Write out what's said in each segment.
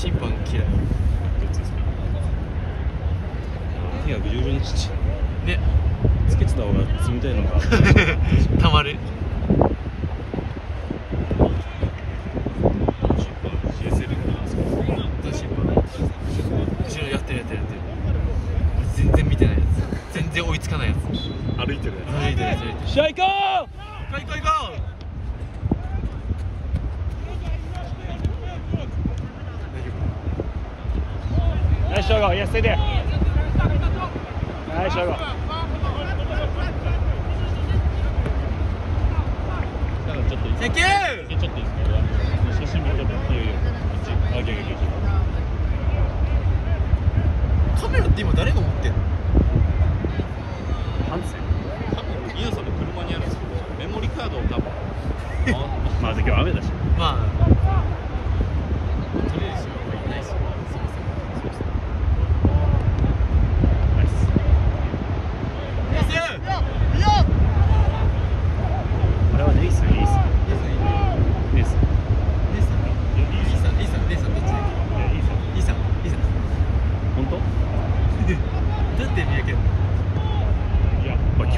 審判嫌いどっちですか手がぐじゅぐじゅにしね。つけてた方が冷たいのが たまる。全然見てないやつ。全然追いつかないやつ。歩いてるや歩いてるやつ。試合行こ行 stay there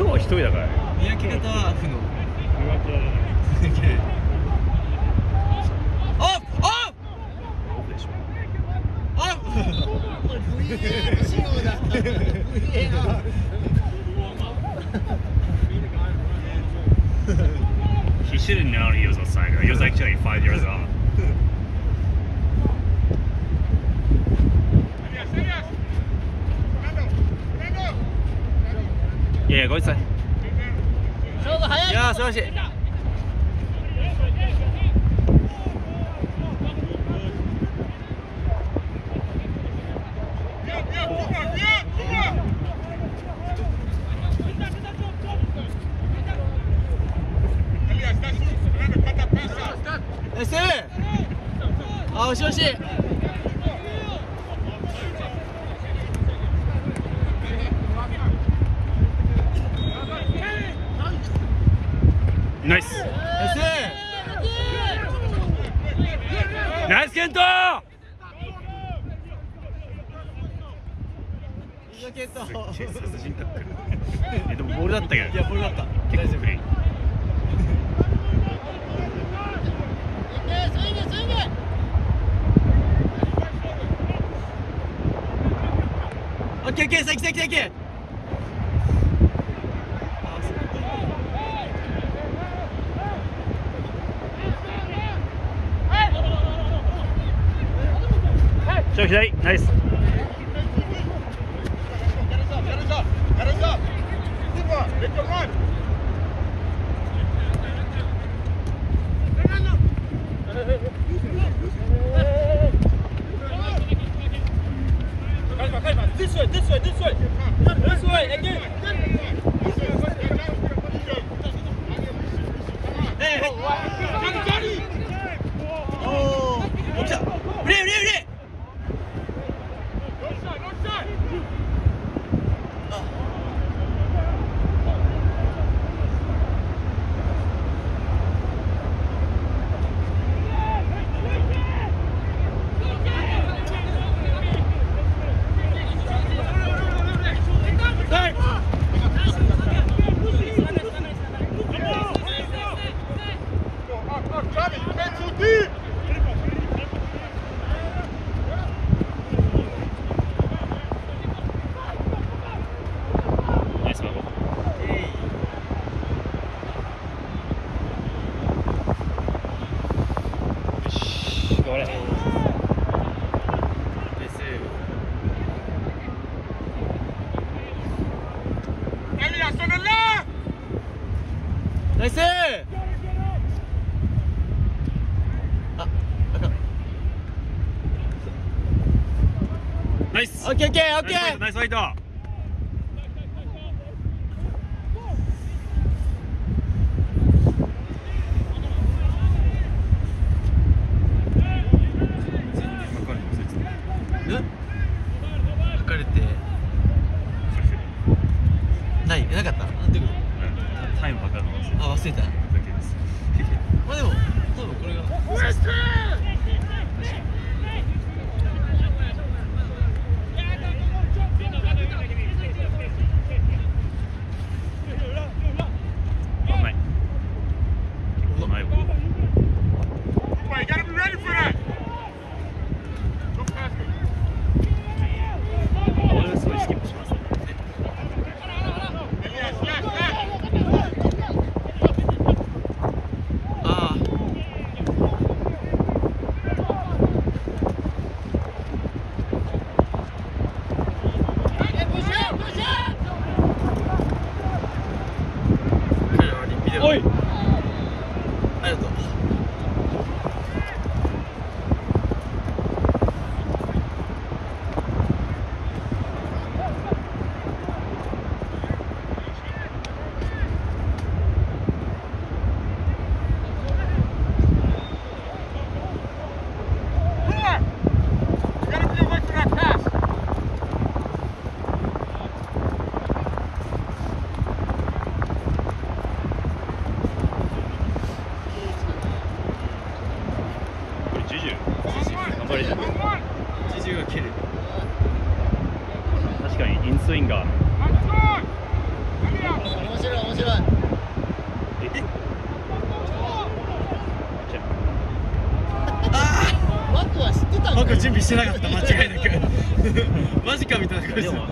今日は一人だからね見分け方は不能見分けられないオフオフオフでしょオフ VAR 仕様だ VAR He shouldn't know he was offside. He was actually five years old. Yeah, yeah, go inside. 勝負早いいやー素晴らしいナイスあ惜しい惜しいナイス。ナイナイスケント。スふざけんと殺人タックル。え、でもボールだったけど。いやボールだった結構クリーン。スイングスイングオッケーオッケーさきさきさきちょ、左、ナイス。This way, this way, this way. This way, again. Hey, hey. Oh, 来た。フレーフレーフレナイス、マゴ。よし、頑張れ。ナイスあ、あかん。ナイス。オッケーオッケーオッケーナイスファイト。準備してなかった間違いなく。マジかみたいな感じ。でも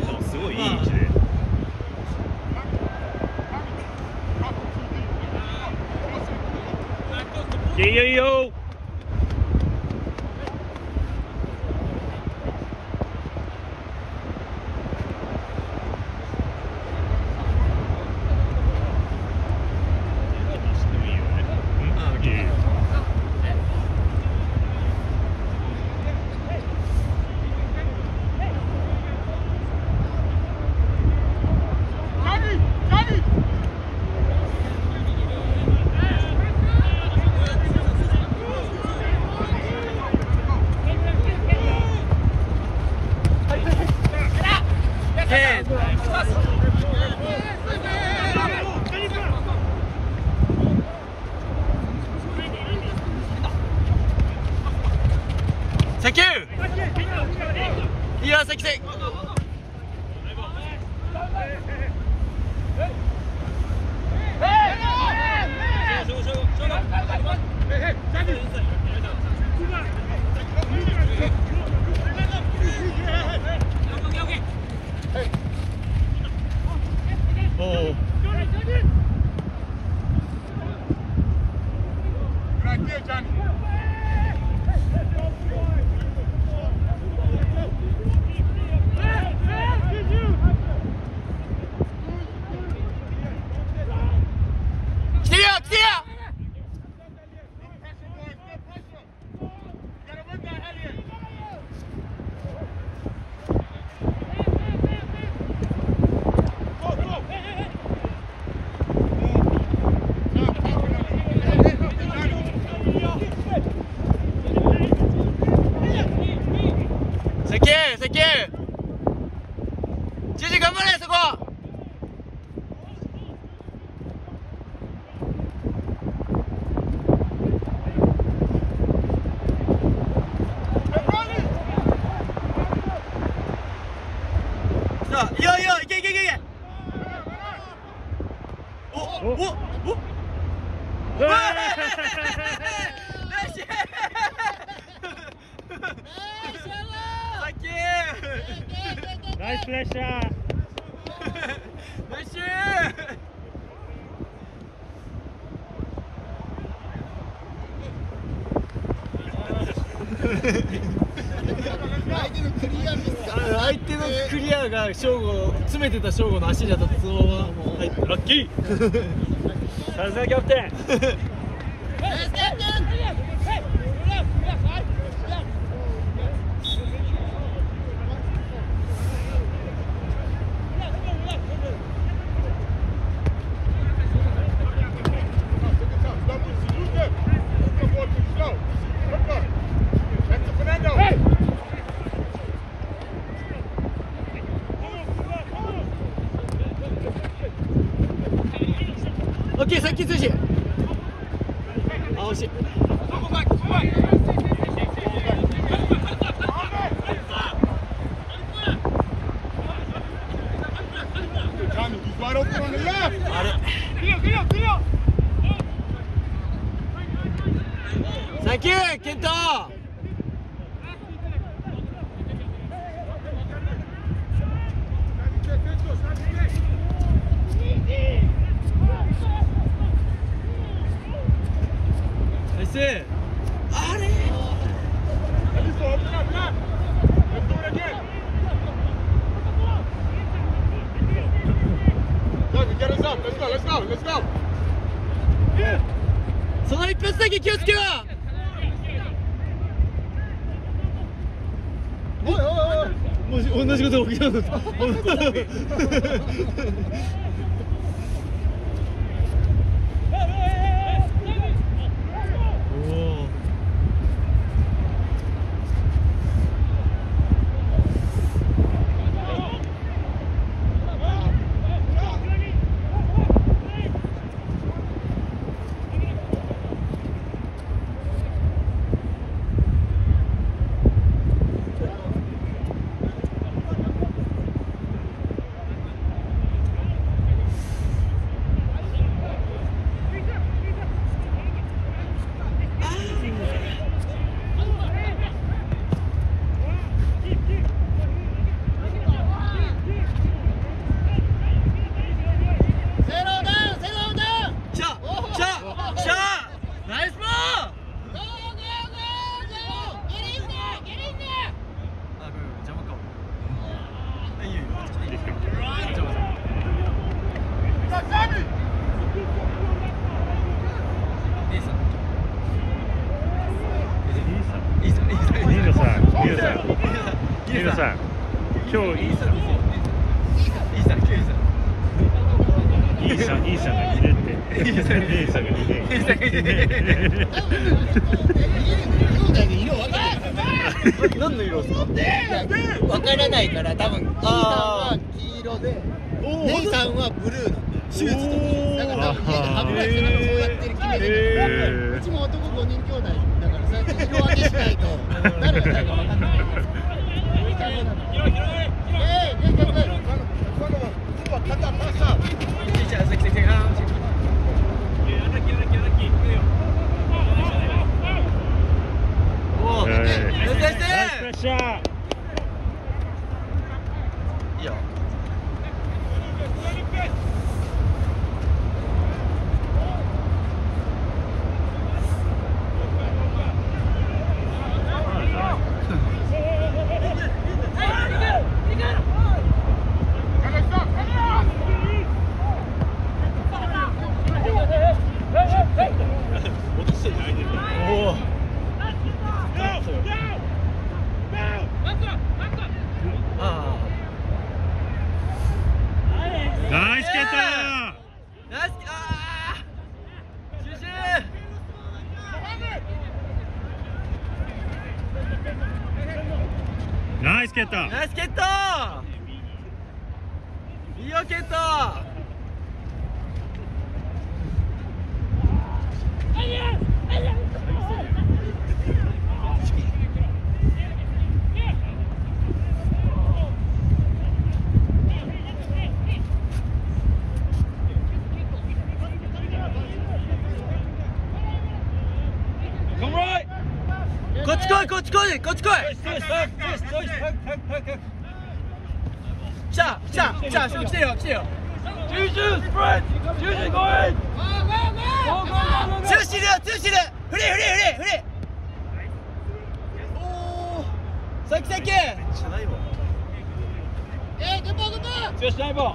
Yo, yo! 正吾詰めてた正吾の足に当たってそのまま入ってラッキー。さすがキャプテン。Sakir, quinto ナイスケット。いいよケット。こっち来いこっち来いこっち来い。来た来た来た来てよ来てよ。ジュージースプレッジューゴイン強してるよ。強してるフリーフリーフリーフリおお先先めっちゃないわえ、グッバグッバー強ないぼ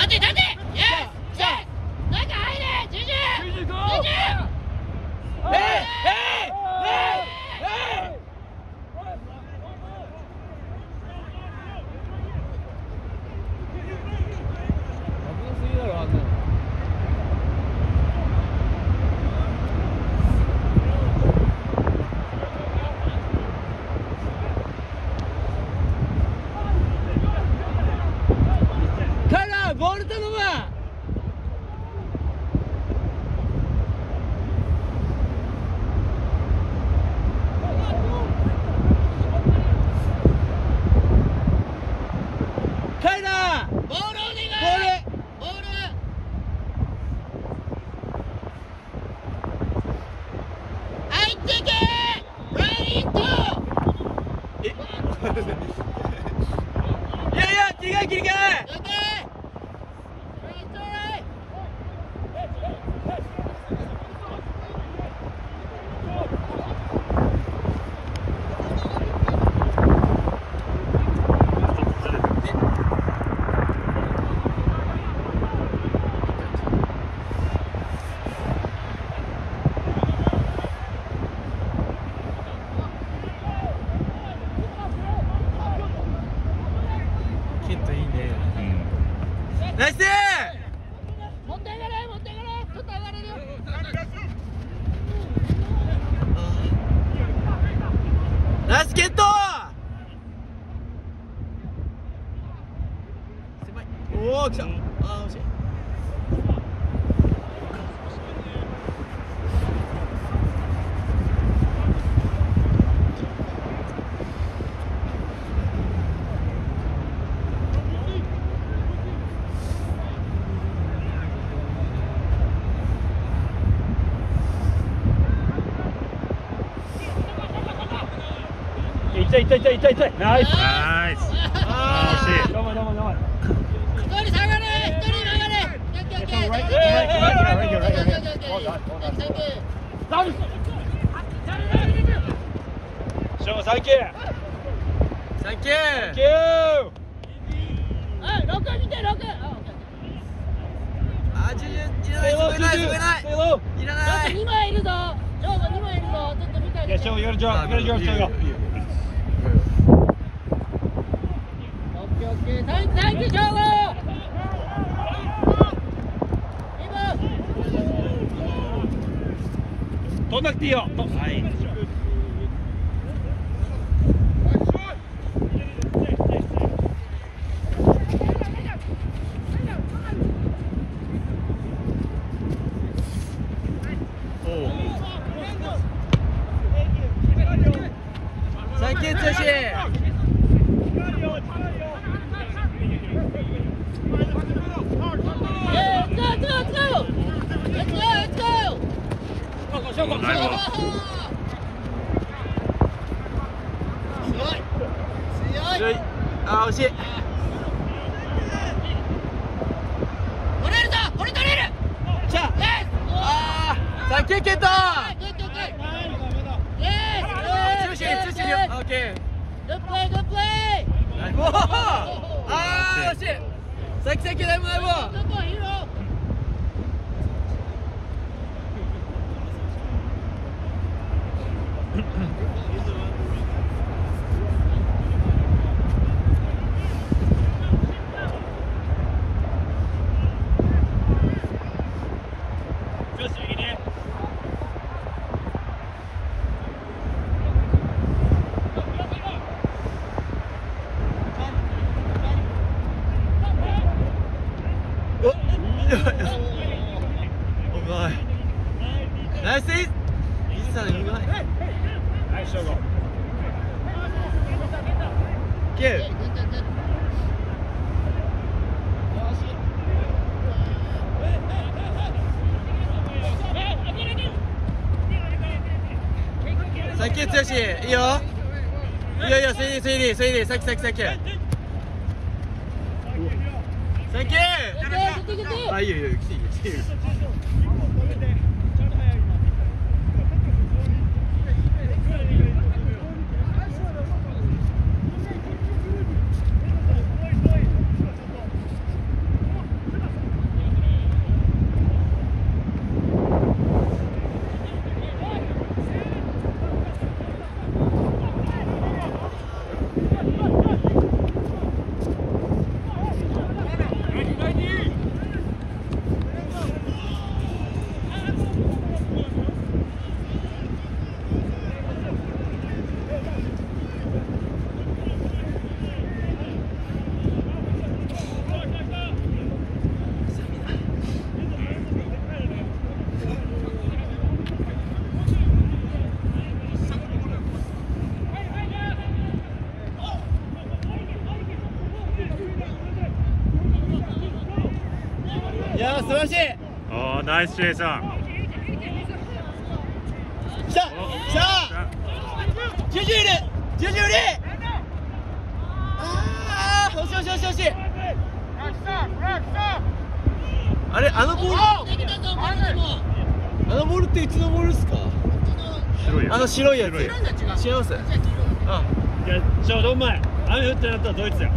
来！赛い痛い痛い痛い痛いナイスナイスあー惜しいどうもどうもどうも一人下がれ一人下がれ Right, right, right, right, right, right, right. Well done, well done. Well done. Show, thank you. Thank you. Thank you. あ、六見て六。あ、十十いらないいらないいらない。いらない。二枚いるぞ。ショーも二枚いるぞ。ちょっと見たい。いや、ショー、your job, your job, ショー。addio you. Thank you, Toshi. さっきさっきさっき。ナイスシチュエーション。来た来た。ジュジュいるジュジュいるああ惜しい惜しい惜しい惜しい。あれあのボール。あのボール。っていつのボールですか？白いよあの白いやつ。白い違います？あいやちょうど前雨降ってなったらドイツや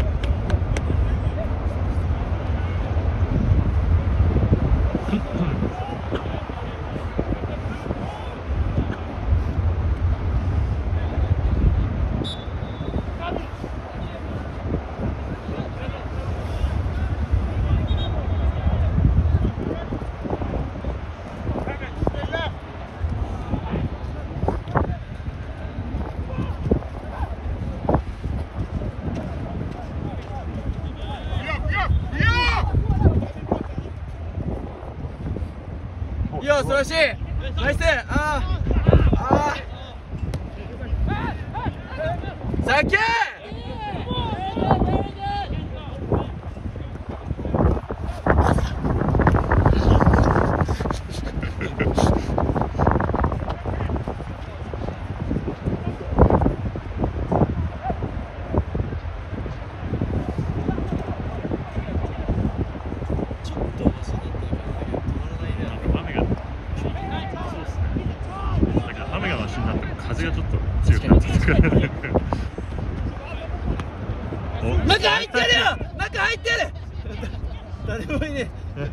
いや素晴らしいナイスあーあーサンキューちょっとマシになってるからだけど止まらないねなんか雨がそうですねなんか雨がマシになっても風がちょっと強くなってきてお中入ってる。よ中入ってる。誰もいねえ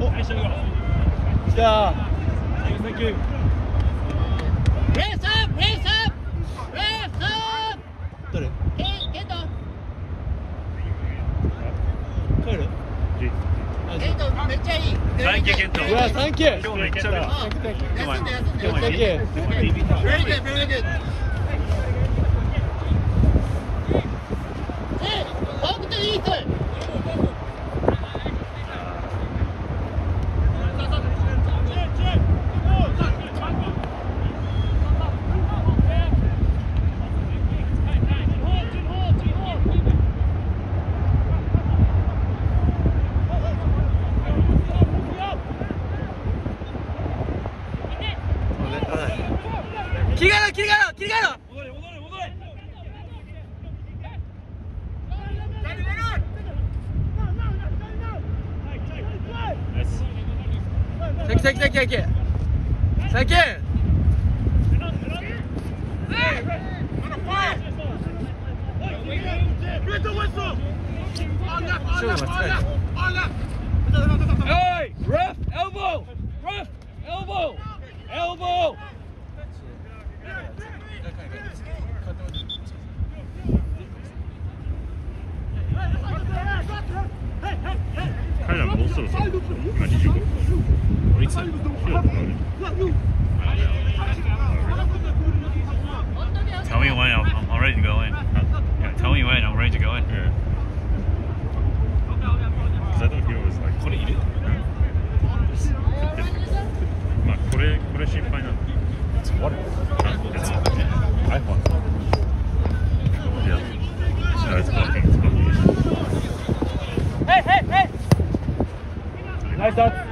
お来たレースアップレースアップレースアップ誰ケンケント帰るケントめっちゃいいサンキューケントうわサンキュー今日めっちゃ嬉しい休んで休んで休んでサンキュー Very good, very good. 勝負が近い Hey! Rough elbow! Rough elbow! Elbow! 彼らもうそろそろ今25分いつヒロとかある Tell me when I'm, I'm ready to go in. Yeah, tell me when I'm ready to go in. Yeah. これいるまあこれこれ心配なんだ It's water. あ It's iPhone Yeah No, it's blocking, it's blocking Nice touch. Nice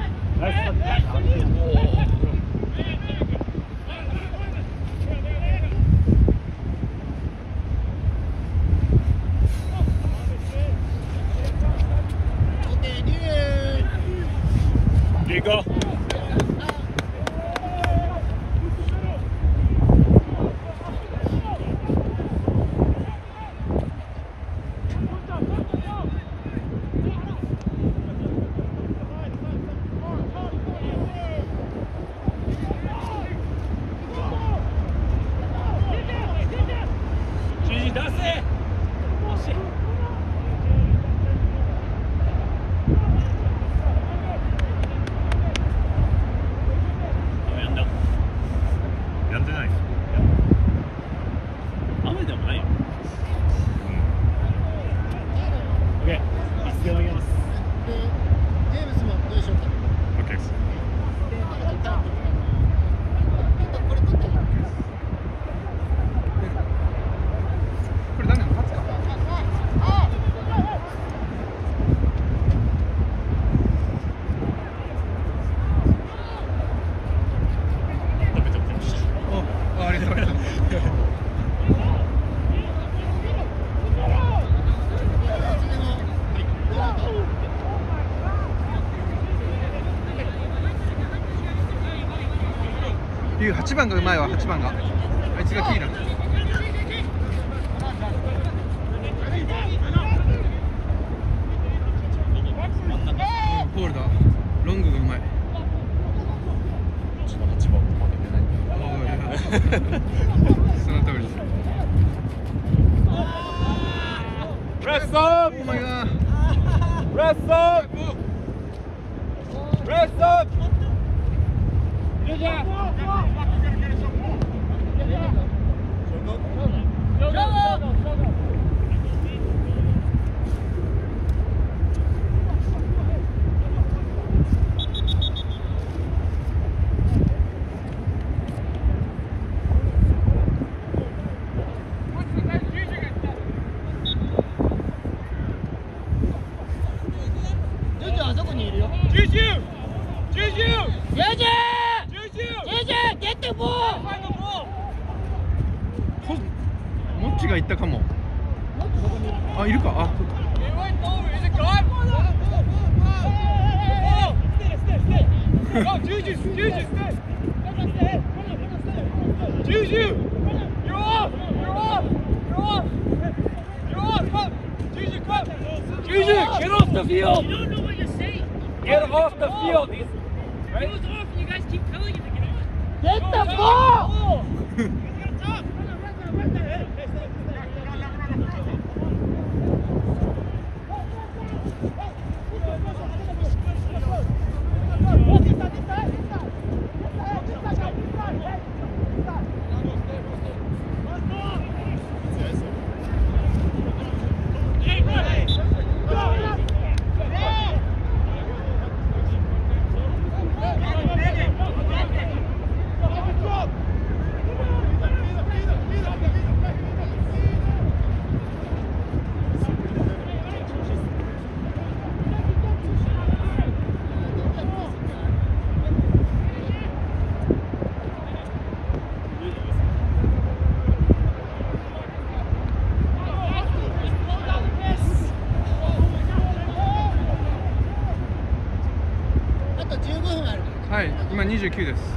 出せ番がうまいわ8番が。あいつがキーな29です。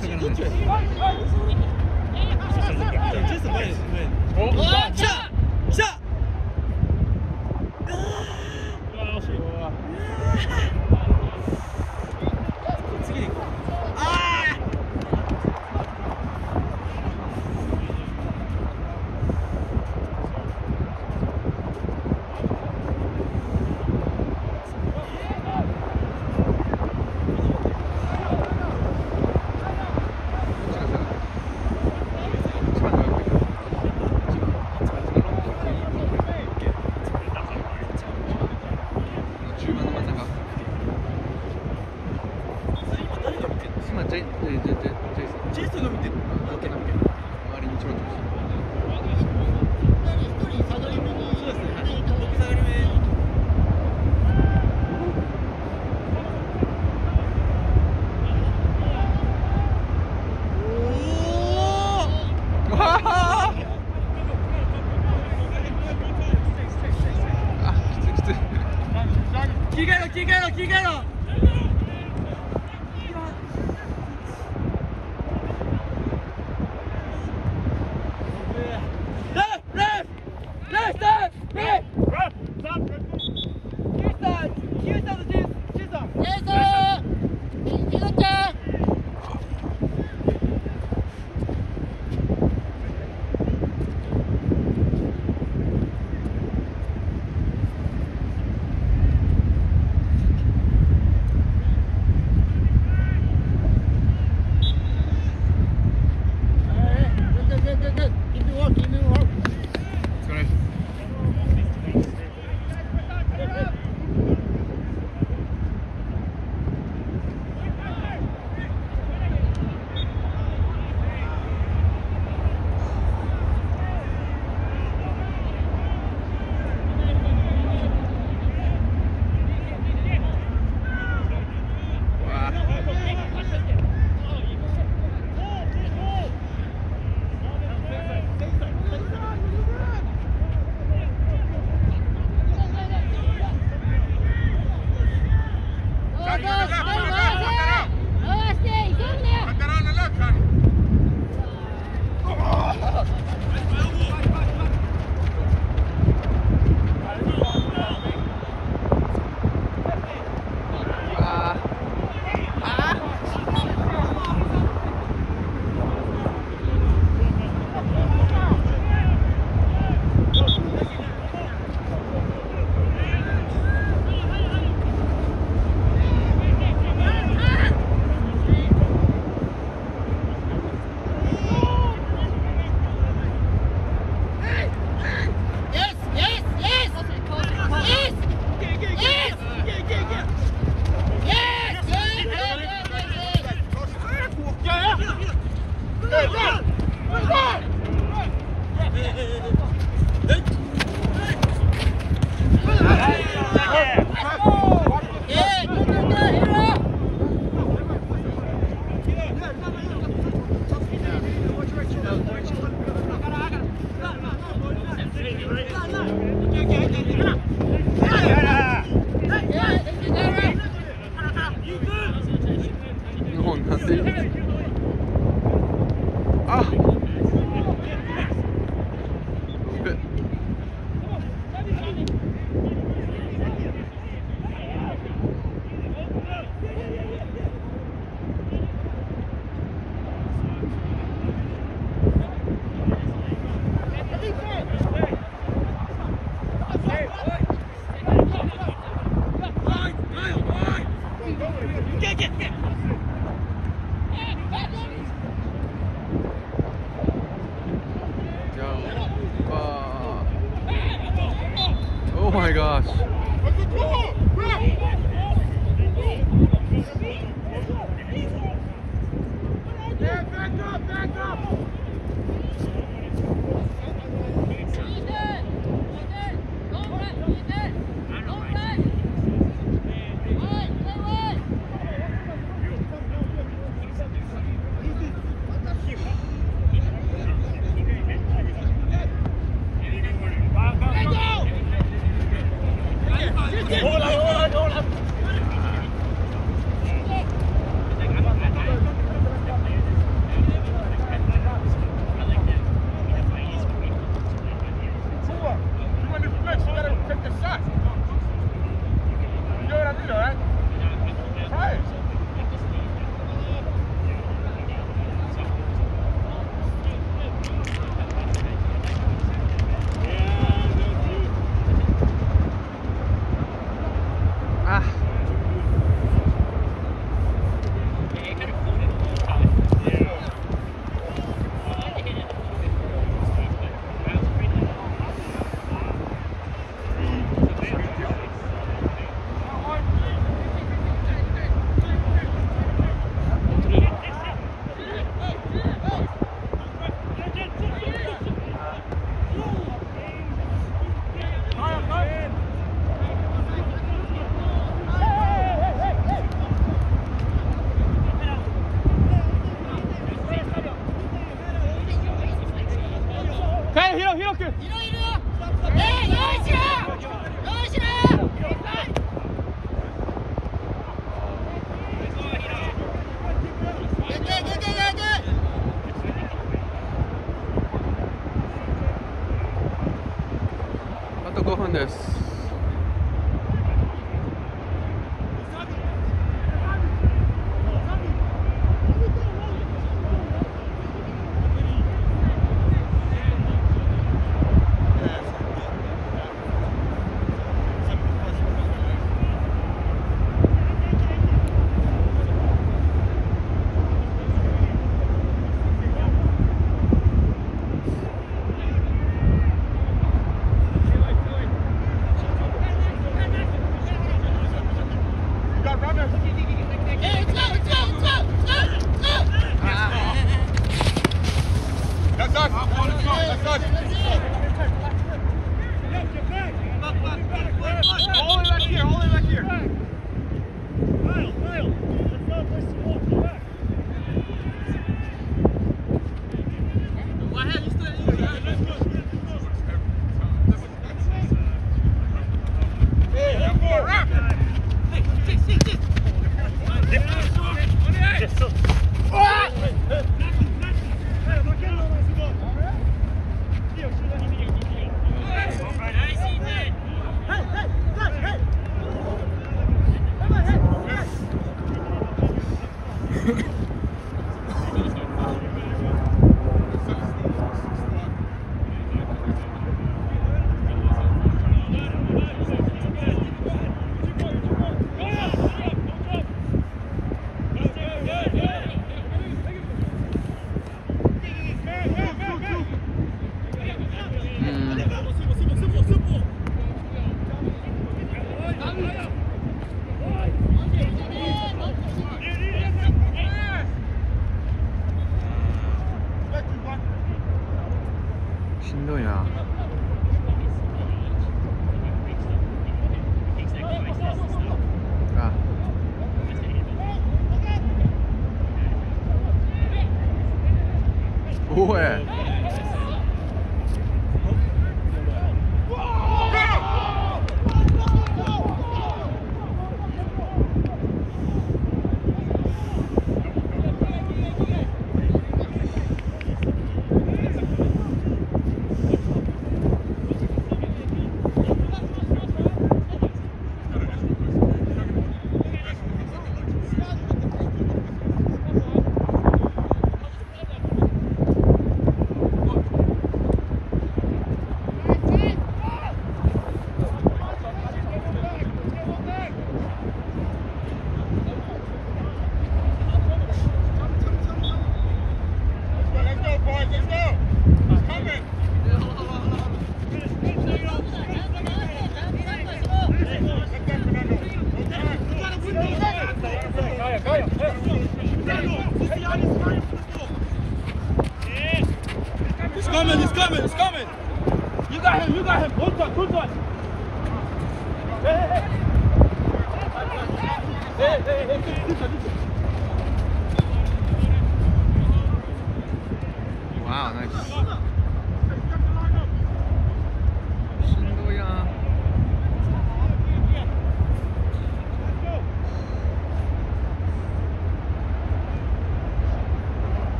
どっちどっちジェ Oh my gosh. Back up, back up.